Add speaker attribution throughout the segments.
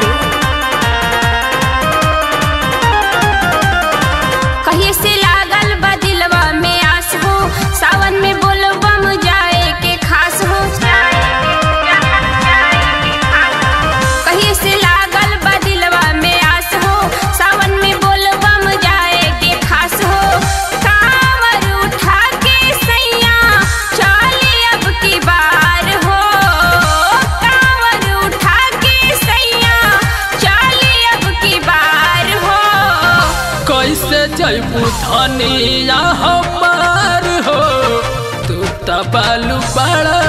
Speaker 1: で धनिया हमार हो तू तबालू बड़ा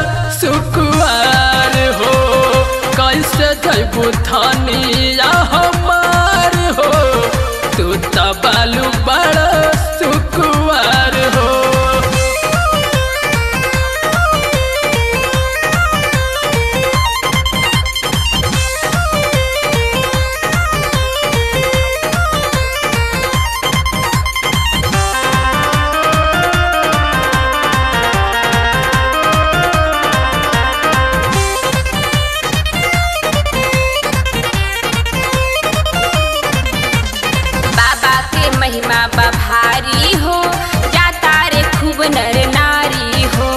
Speaker 2: महिमा बभारी हो जाता रे खूब नर नारी हो।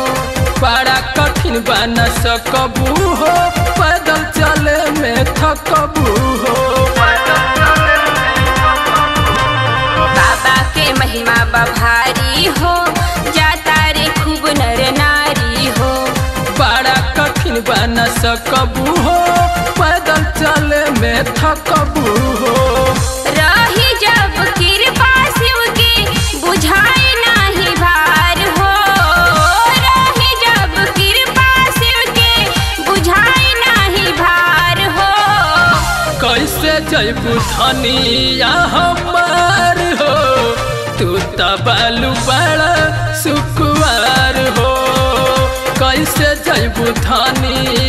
Speaker 1: बड़ा कठिन बन सकबू हो पैदल चले में थकबू हो।
Speaker 2: बाबा के महिमा बभारी हो जाता रे खूब नर नारी हो।
Speaker 1: बड़ा कठिन बन सकबू हो पैदल चले में थकबू हो।
Speaker 2: जैबू
Speaker 1: धनिया हमार हो तू तबालू बड़ा सुखवार हो। कैसे जैबू धनिया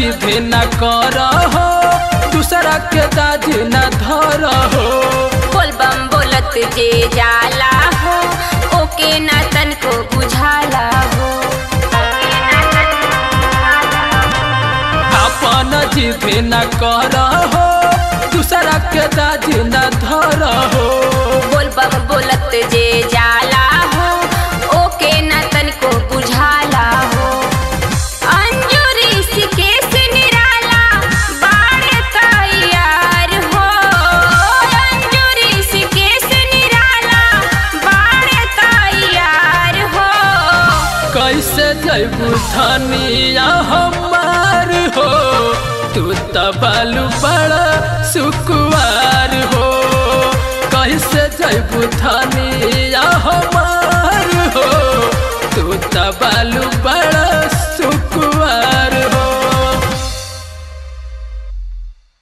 Speaker 1: जिद न कर हो दूसरा के दाज न धर हो।
Speaker 2: बोल बम बोलत जे जाला हो ओके ना तन को बुझाला हो।
Speaker 1: अपन जिद न कर हो कैसे जैबू धनिया हमार हो तू तबालू बड़ा सुकुआर हो। कैसे जैबू धनिया